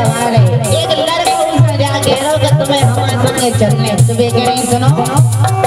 कमा ले एक लड़का उठा जाके रोक तुम्हें हमारे संग चलने सुबह के नहीं सुनो।